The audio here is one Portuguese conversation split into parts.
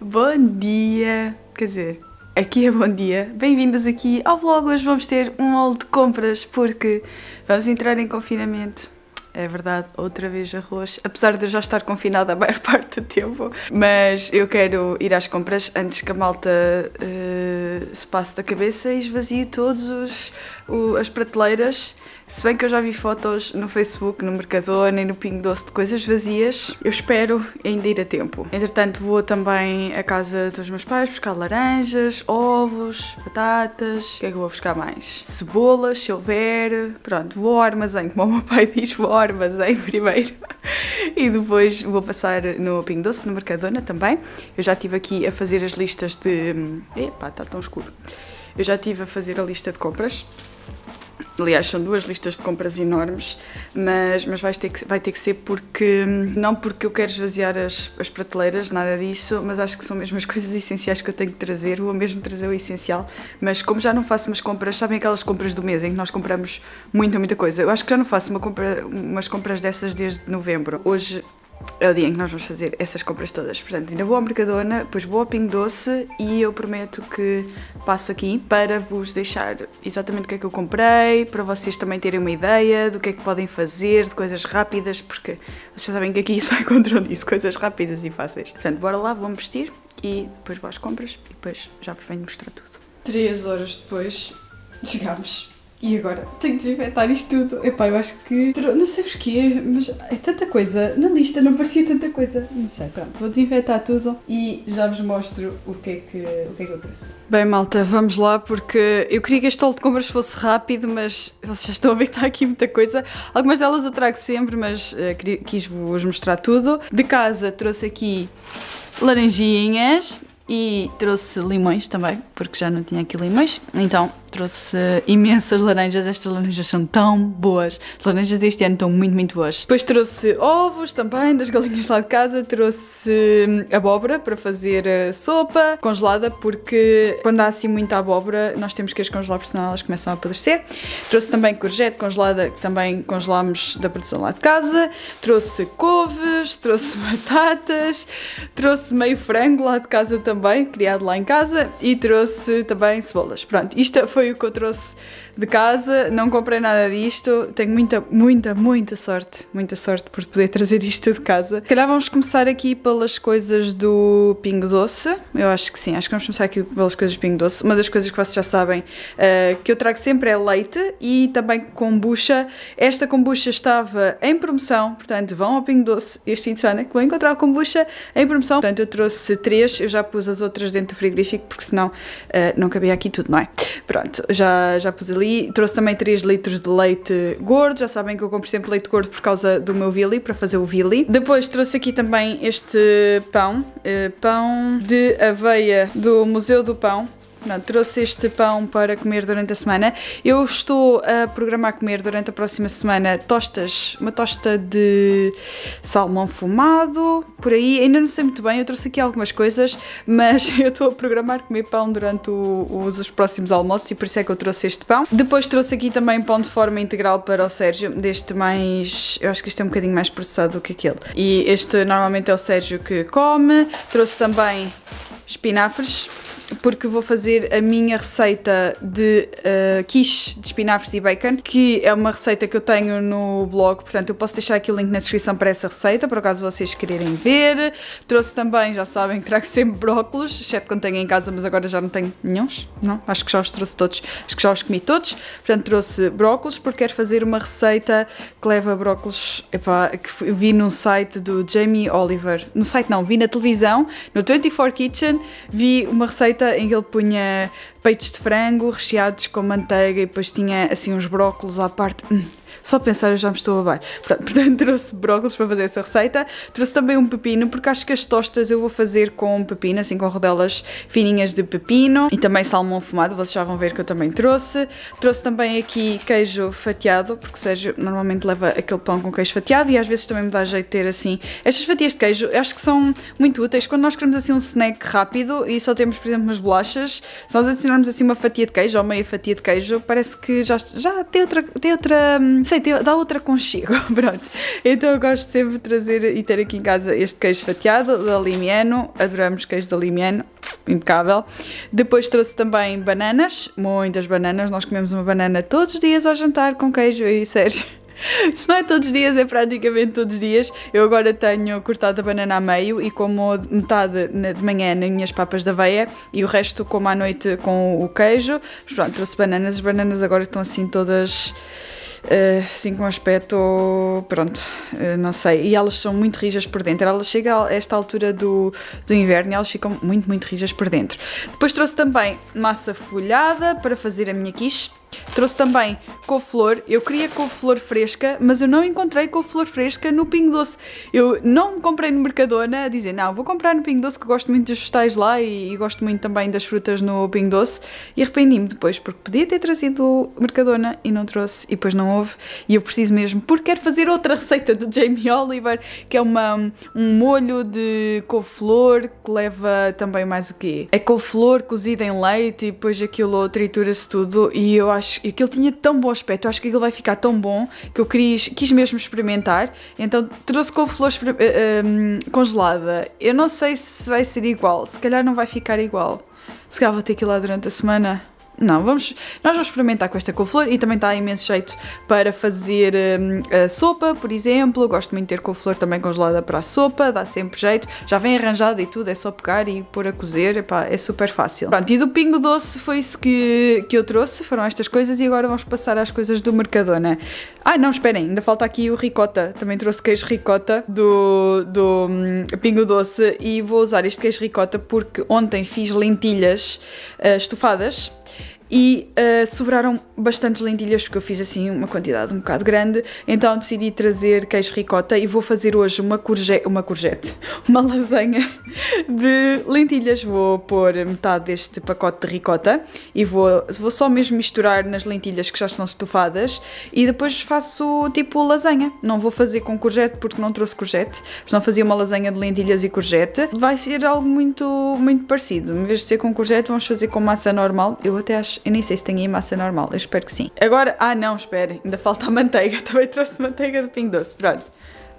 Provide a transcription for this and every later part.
Bom dia! Quer dizer, aqui é bom dia. Bem-vindas aqui ao vlog. Hoje vamos ter um haul de compras porque vamos entrar em confinamento. É verdade, outra vez arroz, apesar de eu já estar confinada a maior parte do tempo, mas eu quero ir às compras antes que a malta uh, se passe da cabeça e esvazie o, as prateleiras se bem que eu já vi fotos no Facebook, no Mercadona e no Pingo Doce de coisas vazias, eu espero ainda ir a tempo. Entretanto, vou também à casa dos meus pais buscar laranjas, ovos, batatas. O que é que eu vou buscar mais? Cebolas, se houver. Pronto, vou ao armazém, como o meu pai diz, vou ao armazém primeiro. e depois vou passar no Pingo Doce, no Mercadona também. Eu já estive aqui a fazer as listas de. Epá, está tão escuro. Eu já estive a fazer a lista de compras Aliás, são duas listas de compras enormes, mas, mas vai, ter que, vai ter que ser porque. Não porque eu quero esvaziar as, as prateleiras, nada disso, mas acho que são mesmo as coisas essenciais que eu tenho que trazer. Vou mesmo trazer o essencial. Mas como já não faço umas compras, sabem aquelas compras do mês em que nós compramos muita, muita coisa? Eu acho que já não faço uma compra, umas compras dessas desde novembro. Hoje é o dia em que nós vamos fazer essas compras todas. Portanto, ainda vou ao Mercadona, depois vou ao Pingo Doce e eu prometo que passo aqui para vos deixar exatamente o que é que eu comprei, para vocês também terem uma ideia do que é que podem fazer, de coisas rápidas, porque vocês já sabem que aqui só encontram disso, coisas rápidas e fáceis. Portanto, bora lá, vou-me vestir e depois vou às compras e depois já vos venho mostrar tudo. Três horas depois, chegámos e agora tenho que desinfetar isto tudo. Epá, eu acho que. Não sei porquê, mas é tanta coisa. Na lista não parecia tanta coisa. Não sei, pronto. Vou desinfetar tudo e já vos mostro o que é que, o que, é que eu trouxe. Bem, malta, vamos lá porque eu queria que este hall de compras fosse rápido, mas vocês já estão a ver que está aqui muita coisa. Algumas delas eu trago sempre, mas uh, quis vos mostrar tudo. De casa trouxe aqui laranjinhas e trouxe limões também, porque já não tinha aqui limões. Então trouxe imensas laranjas, estas laranjas são tão boas. As laranjas deste ano estão muito, muito boas. Depois trouxe ovos também das galinhas lá de casa, trouxe hum, abóbora para fazer eh, sopa congelada, porque quando há assim muita abóbora, nós temos que as congelar, porque senão elas começam a apodrecer. Trouxe também courgette congelada, que também congelámos da produção lá de casa. Trouxe couves, trouxe batatas, trouxe meio frango lá de casa também, criado lá em casa, e trouxe também cebolas. Pronto, isto foi foi o que eu trouxe de casa, não comprei nada disto, tenho muita, muita, muita sorte, muita sorte por poder trazer isto de casa. Se calhar vamos começar aqui pelas coisas do Pingo Doce, eu acho que sim, acho que vamos começar aqui pelas coisas do Pingo Doce. Uma das coisas que vocês já sabem uh, que eu trago sempre é leite e também kombucha. Esta kombucha estava em promoção, portanto vão ao Pingo Doce este fim de semana que vão encontrar a kombucha em promoção. Portanto eu trouxe três, eu já pus as outras dentro do frigorífico porque senão uh, não cabia aqui tudo, não é? Pronto, já, já pus ali Trouxe também 3 litros de leite gordo. Já sabem que eu compro sempre leite gordo por causa do meu Vili, para fazer o Vili. Depois trouxe aqui também este pão, uh, pão de aveia do Museu do Pão. Não, trouxe este pão para comer durante a semana. Eu estou a programar comer durante a próxima semana tostas, uma tosta de salmão fumado, por aí. Ainda não sei muito bem, eu trouxe aqui algumas coisas, mas eu estou a programar comer pão durante o, os, os, próximos almoços e por isso é que eu trouxe este pão. Depois trouxe aqui também pão de forma integral para o Sérgio, deste mais. Eu acho que este é um bocadinho mais processado do que aquele. E este normalmente é o Sérgio que come. Trouxe também espinafres porque vou fazer a minha receita de uh, quiche de espinafres e bacon, que é uma receita que eu tenho no blog, portanto eu posso deixar aqui o link na descrição para essa receita, por acaso vocês quererem ver. Trouxe também, já sabem, trago sempre brócolos, exceto quando tenho em casa, mas agora já não tenho nenhums, não? Acho que já os trouxe todos, acho que já os comi todos. Portanto trouxe brócolos porque quero fazer uma receita que leva brócolos, epá, que vi no site do Jamie Oliver, no site não, vi na televisão, no 24 Kitchen, vi uma receita em que ele punha peitos de frango recheados com manteiga e depois tinha assim uns brócolos à parte. Hum só pensar eu já me estou a levar. Portanto, trouxe brócolis para fazer essa receita. Trouxe também um pepino, porque acho que as tostas eu vou fazer com pepino, assim com rodelas fininhas de pepino. E também salmão fumado, vocês já vão ver que eu também trouxe. Trouxe também aqui queijo fatiado, porque o Sérgio normalmente leva aquele pão com queijo fatiado e às vezes também me dá jeito de ter assim. Estas fatias de queijo acho que são muito úteis quando nós queremos assim um snack rápido e só temos, por exemplo, umas bolachas. Se nós adicionarmos assim uma fatia de queijo ou meia fatia de queijo, parece que já, já tem outra, tem outra hum, sei, dá outra conchego, pronto. Então eu gosto sempre de trazer e ter aqui em casa este queijo fatiado da Limiano, adoramos queijo da Limiano, impecável. Depois trouxe também bananas, muitas bananas, nós comemos uma banana todos os dias ao jantar com queijo e sério se não é todos os dias, é praticamente todos os dias. Eu agora tenho cortado a banana a meio e como metade de manhã nas minhas papas da aveia e o resto como à noite com o queijo. Pronto, trouxe bananas. As bananas agora estão assim todas assim com aspecto, pronto, uh, não sei. E elas são muito rijas por dentro. Elas chegam a esta altura do, do inverno e elas ficam muito, muito rijas por dentro. Depois trouxe também massa folhada para fazer a minha quiche. Trouxe também couve-flor. Eu queria couve-flor fresca, mas eu não encontrei couve-flor fresca no Pingo Doce. Eu não comprei no Mercadona a dizer, não, vou comprar no Pingo Doce que gosto muito dos vegetais lá e, e gosto muito também das frutas no Pingo Doce. E arrependi-me depois, porque podia ter trazido Mercadona e não trouxe, e depois não houve. E eu preciso mesmo, porque quero fazer outra receita do Jamie Oliver, que é uma, um molho de couve-flor que leva também mais o quê? É couve-flor cozida em leite e depois aquilo tritura-se tudo. E eu acho acho que aquilo tinha tão bom aspecto, eu acho que aquilo vai ficar tão bom que eu quis, quis mesmo experimentar. Então trouxe couve-flor uh, um, congelada. Eu não sei se vai ser igual, se calhar não vai ficar igual. Se calhar vou ter que ir lá durante a semana. Não, vamos, nós vamos experimentar com esta couve-flor e também está imenso jeito para fazer um, sopa, por exemplo. Gosto muito de ter couve-flor também congelada para a sopa, dá sempre jeito. Já vem arranjada e tudo, é só pegar e pôr a cozer, epá, é super fácil. Pronto, e do pingo doce foi isso que, que eu trouxe, foram estas coisas e agora vamos passar às coisas do Mercadona. Ah, não, esperem, ainda falta aqui o ricota. Também trouxe queijo ricota do, do um, pingo doce e vou usar este queijo ricota porque ontem fiz lentilhas uh, estufadas e uh, sobraram bastantes lentilhas porque eu fiz assim uma quantidade um bocado grande, então decidi trazer queijo ricota e vou fazer hoje uma courgette, uma courgette, uma lasanha de lentilhas. Vou pôr metade deste pacote de ricota e vou, vou só mesmo misturar nas lentilhas que já estão estufadas e depois faço tipo lasanha. Não vou fazer com courgette porque não trouxe courgette, não fazia uma lasanha de lentilhas e courgette. Vai ser algo muito, muito parecido. Em vez de ser com courgette, vamos fazer com massa normal. Eu até acho eu nem sei se tem aí massa normal, eu espero que sim. Agora, ah não, espere, ainda falta a manteiga, também trouxe manteiga de pingo doce, pronto.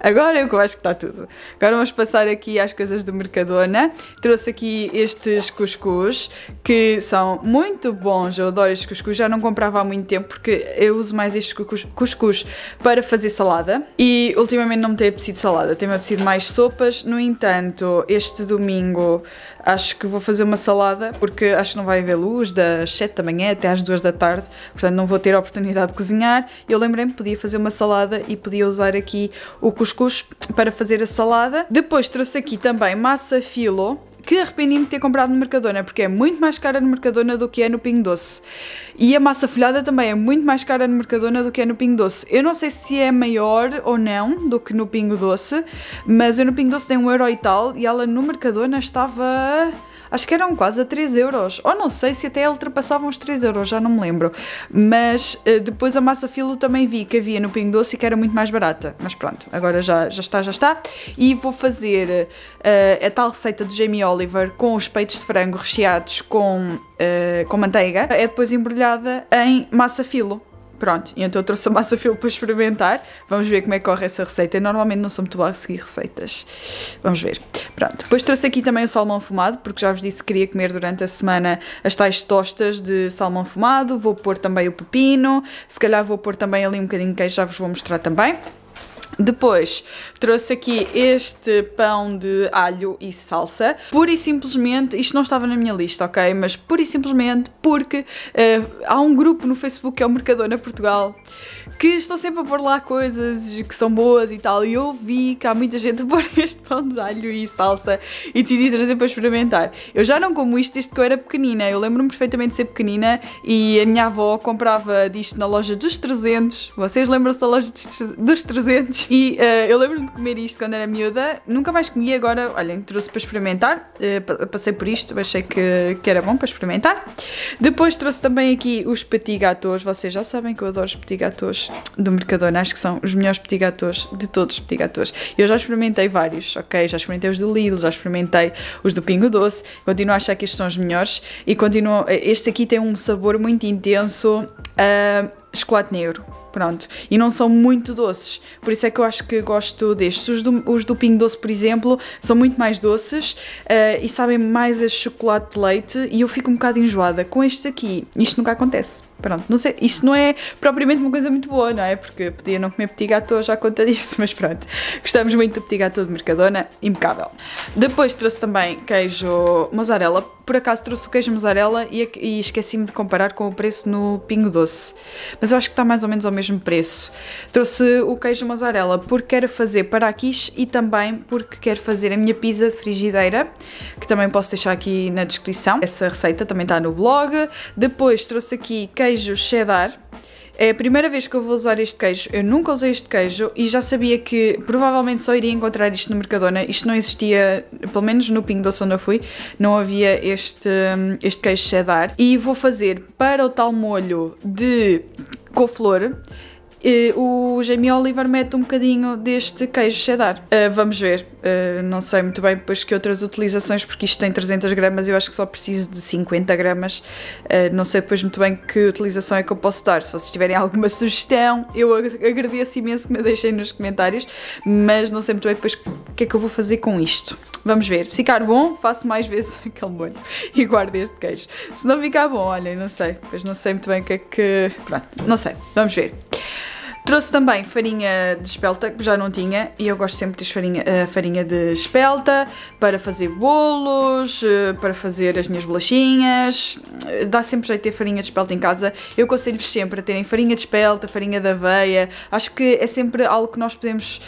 Agora eu acho que está tudo. Agora vamos passar aqui às coisas do Mercadona. Trouxe aqui estes cuscuz, que são muito bons. Eu adoro estes cuscuz. Já não comprava há muito tempo, porque eu uso mais estes cuscuz para fazer salada. E ultimamente não me tem apetecido salada, tem-me apetecido mais sopas. No entanto, este domingo acho que vou fazer uma salada, porque acho que não vai haver luz das 7 da manhã até às 2 da tarde. Portanto, não vou ter a oportunidade de cozinhar. Eu lembrei-me que podia fazer uma salada e podia usar aqui o cuscuz para fazer a salada. Depois trouxe aqui também massa filo, que arrependi-me de ter comprado no Mercadona, porque é muito mais cara no Mercadona do que é no Pingo Doce. E a massa folhada também é muito mais cara no Mercadona do que é no Pingo Doce. Eu não sei se é maior ou não do que no Pingo Doce, mas eu no Pingo Doce tenho um euro e tal, e ela no Mercadona estava acho que eram quase a 3 euros, ou não sei se até ultrapassavam os 3 euros, já não me lembro. Mas uh, depois a massa filo também vi que havia no Pingo Doce e que era muito mais barata. Mas pronto, agora já, já está, já está. E vou fazer uh, a tal receita do Jamie Oliver com os peitos de frango recheados com, uh, com manteiga. É depois embrulhada em massa filo. Pronto, então eu trouxe a massa filo para experimentar. Vamos ver como é que corre essa receita. Eu normalmente não sou muito boa a seguir receitas. Vamos ver. Pronto, depois trouxe aqui também o salmão fumado, porque já vos disse que queria comer durante a semana as tais tostas de salmão fumado. Vou pôr também o pepino. Se calhar vou pôr também ali um bocadinho de queijo, já vos vou mostrar também. Depois trouxe aqui este pão de alho e salsa, pura e simplesmente, isto não estava na minha lista, ok? Mas pura e simplesmente porque uh, há um grupo no Facebook que é o Mercadona Portugal que estão sempre a pôr lá coisas que são boas e tal. E eu vi que há muita gente a pôr este pão de alho e salsa e decidi trazer para experimentar. Eu já não como isto desde que eu era pequenina. Eu lembro-me perfeitamente de ser pequenina e a minha avó comprava disto na loja dos 300. Vocês lembram-se da loja dos 300? E uh, eu lembro-me de comer isto quando era miúda. Nunca mais comi agora. Olhem, trouxe para experimentar. Uh, passei por isto, achei que, que era bom para experimentar. Depois trouxe também aqui os petit gâteaux. Vocês já sabem que eu adoro os petit gâteaux do Mercadona, acho que são os melhores petit gâteaux de todos os petit gâteaux. Eu já experimentei vários, ok? Já experimentei os do Lidl, já experimentei os do Pingo Doce, continuo a achar que estes são os melhores e continuo, este aqui tem um sabor muito intenso a uh, chocolate negro Pronto. E não são muito doces. Por isso é que eu acho que gosto destes. Os do, os do Pingo Doce, por exemplo, são muito mais doces uh, e sabem mais a chocolate de leite e eu fico um bocado enjoada. Com estes aqui, isto nunca acontece. Pronto, não sei, isso não é propriamente uma coisa muito boa, não é? Porque podia não comer petit gâteau já conta disso, mas pronto. Gostamos muito do petit gâteau de Mercadona, impecável. Depois trouxe também queijo mozzarella. Por acaso trouxe o queijo mozzarella e, e esqueci-me de comparar com o preço no Pingo Doce. Mas eu acho que está mais ou menos ao mesmo preço. Trouxe o queijo mozzarella porque quero fazer para a quiche e também porque quero fazer a minha pizza de frigideira, que também posso deixar aqui na descrição. Essa receita também está no blog. Depois trouxe aqui queijo queijo cheddar. É a primeira vez que eu vou usar este queijo. Eu nunca usei este queijo e já sabia que provavelmente só iria encontrar isto no Mercadona. Isto não existia, pelo menos no Pingo Doce onde eu fui, não havia este, este queijo cheddar. E vou fazer para o tal molho de couve-flor o Jamie Oliver mete um bocadinho deste queijo cheddar. Uh, vamos ver. Uh, não sei muito bem depois que outras utilizações, porque isto tem 300 gramas, eu acho que só preciso de 50 gramas. Uh, não sei depois muito bem que utilização é que eu posso dar. Se vocês tiverem alguma sugestão, eu agradeço imenso que me deixem nos comentários, mas não sei muito bem depois o que é que eu vou fazer com isto. Vamos ver. Se ficar bom, faço mais vezes aquele molho e guardo este queijo. Se não ficar bom, olhem, não sei. Pois não sei muito bem o que é que. Pronto, não sei. Vamos ver. Trouxe também farinha de espelta, que já não tinha, e eu gosto sempre de farinha, uh, farinha de espelta para fazer bolos, uh, para fazer as minhas bolachinhas. Uh, dá sempre jeito ter farinha de espelta em casa. Eu aconselho-vos sempre a terem farinha de espelta, farinha de aveia. Acho que é sempre algo que nós podemos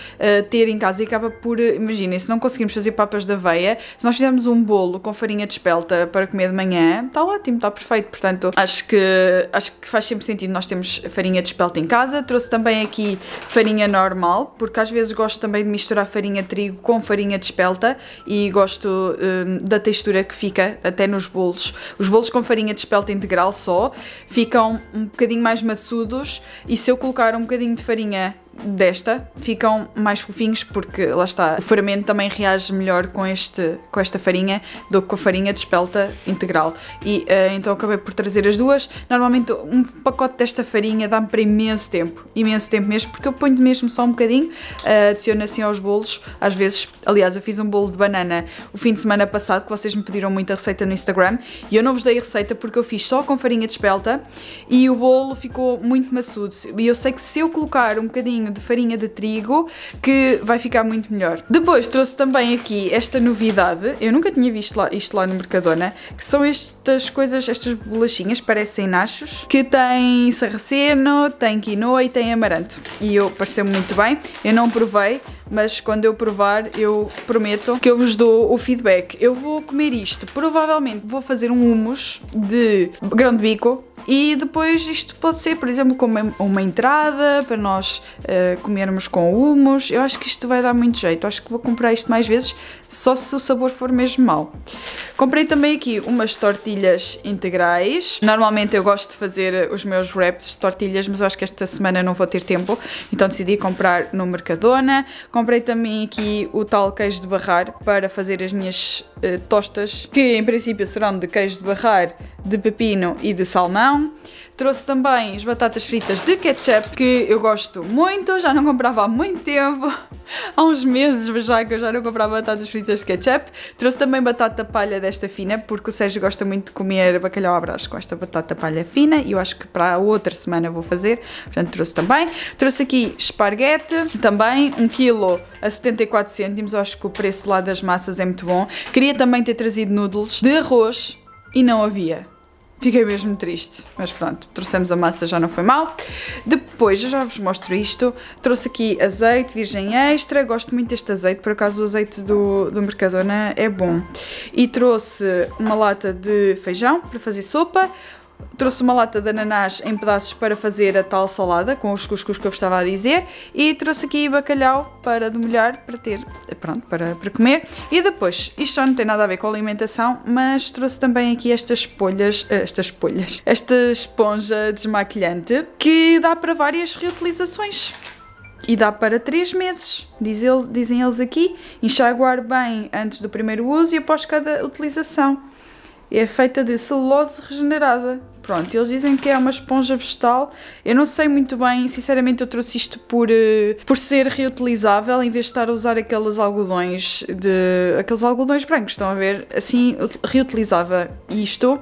ter em casa e acaba por, imaginem, se não conseguimos fazer papas de aveia, se nós fizermos um bolo com farinha de espelta para comer de manhã, está ótimo, está perfeito. Portanto, acho que, acho que faz sempre sentido nós termos farinha de espelta em casa. Trouxe também também aqui farinha normal, porque às vezes gosto também de misturar farinha de trigo com farinha de espelta e gosto um, da textura que fica até nos bolos. Os bolos com farinha de espelta integral só ficam um bocadinho mais maçudos e se eu colocar um bocadinho de farinha desta ficam mais fofinhos porque lá está, o fermento também reage melhor com, este, com esta farinha do que com a farinha de espelta integral. E uh, então acabei por trazer as duas. Normalmente um pacote desta farinha dá-me para imenso tempo, imenso tempo mesmo, porque eu ponho mesmo só um bocadinho, uh, adiciono assim aos bolos, às vezes, aliás, eu fiz um bolo de banana o fim de semana passado, que vocês me pediram muita receita no Instagram, e eu não vos dei a receita porque eu fiz só com farinha de espelta e o bolo ficou muito maçudo. E eu sei que se eu colocar um bocadinho bocadinho de farinha de trigo que vai ficar muito melhor. Depois trouxe também aqui esta novidade, eu nunca tinha visto lá, isto lá no Mercadona, que são estas coisas, estas bolachinhas, parecem nachos, que tem sarraceno, tem quinoa e tem amaranto. E eu pareceu muito bem, eu não provei, mas quando eu provar eu prometo que eu vos dou o feedback. Eu vou comer isto, provavelmente vou fazer um hummus de grão de bico, e depois isto pode ser, por exemplo, como uma entrada para nós uh, comermos com humus. Eu acho que isto vai dar muito jeito. Acho que vou comprar isto mais vezes, só se o sabor for mesmo mau. Comprei também aqui umas tortilhas integrais. Normalmente eu gosto de fazer os meus wraps de tortilhas, mas eu acho que esta semana não vou ter tempo, então decidi comprar no Mercadona. Comprei também aqui o tal queijo de barrar para fazer as minhas uh, tostas, que em princípio serão de queijo de barrar, de pepino e de salmão. Trouxe também as batatas fritas de ketchup, que eu gosto muito, já não comprava há muito tempo, há uns meses já que eu já não comprava batatas fritas de ketchup. Trouxe também batata palha desta fina, porque o Sérgio gosta muito de comer bacalhau à brás com esta batata palha fina, e eu acho que para a outra semana vou fazer, portanto trouxe também. Trouxe aqui esparguete, também, 1 um kg a 74 cêntimos, acho que o preço lá das massas é muito bom. Queria também ter trazido noodles de arroz, e não havia. Fiquei mesmo triste, mas pronto, trouxemos a massa, já não foi mal. Depois, eu já vos mostro isto, trouxe aqui azeite virgem extra, gosto muito deste azeite, por acaso o azeite do, do Mercadona é bom. E trouxe uma lata de feijão para fazer sopa, Trouxe uma lata de ananás em pedaços para fazer a tal salada, com os cuscuz que eu vos estava a dizer. E trouxe aqui bacalhau para demolhar, para ter, pronto, para, para comer. E depois, isto já não tem nada a ver com alimentação, mas trouxe também aqui estas polhas, eh, estas polhas, esta esponja desmaquilhante, que dá para várias reutilizações. E dá para 3 meses, diz ele, dizem eles aqui, enxaguar bem antes do primeiro uso e após cada utilização é feita de celulose regenerada. Pronto, eles dizem que é uma esponja vegetal. Eu não sei muito bem, sinceramente eu trouxe isto por, uh, por ser reutilizável em vez de estar a usar aqueles algodões de aqueles algodões brancos, estão a ver? Assim reutilizava isto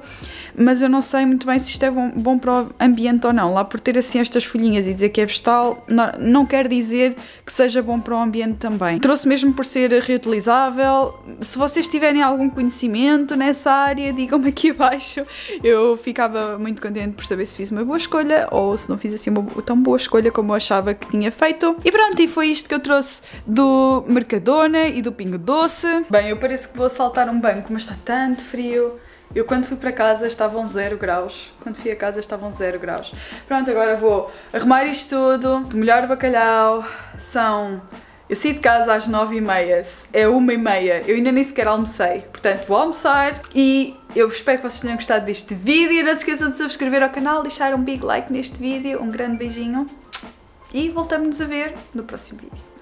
mas eu não sei muito bem se isto é bom, bom para o ambiente ou não. Lá por ter assim estas folhinhas e dizer que é vegetal, não, não quer dizer que seja bom para o ambiente também. Trouxe mesmo por ser reutilizável. Se vocês tiverem algum conhecimento nessa área, digam-me aqui abaixo. Eu ficava muito contente por saber se fiz uma boa escolha ou se não fiz assim uma tão boa escolha como eu achava que tinha feito. E pronto, e foi isto que eu trouxe do Mercadona e do Pingo Doce. Bem, eu pareço que vou saltar um banco, mas está tanto frio. Eu quando fui para casa estavam 0 graus. Quando fui a casa estavam 0 graus. Pronto, agora vou arrumar isto tudo, molhar o bacalhau. São... Eu saí de casa às 9h30, é 1h30, eu ainda nem sequer almocei. Portanto, vou almoçar e eu espero que vocês tenham gostado deste vídeo. Não se esqueçam de subscrever ao canal, deixar um big like neste vídeo. Um grande beijinho e voltamos-nos a ver no próximo vídeo.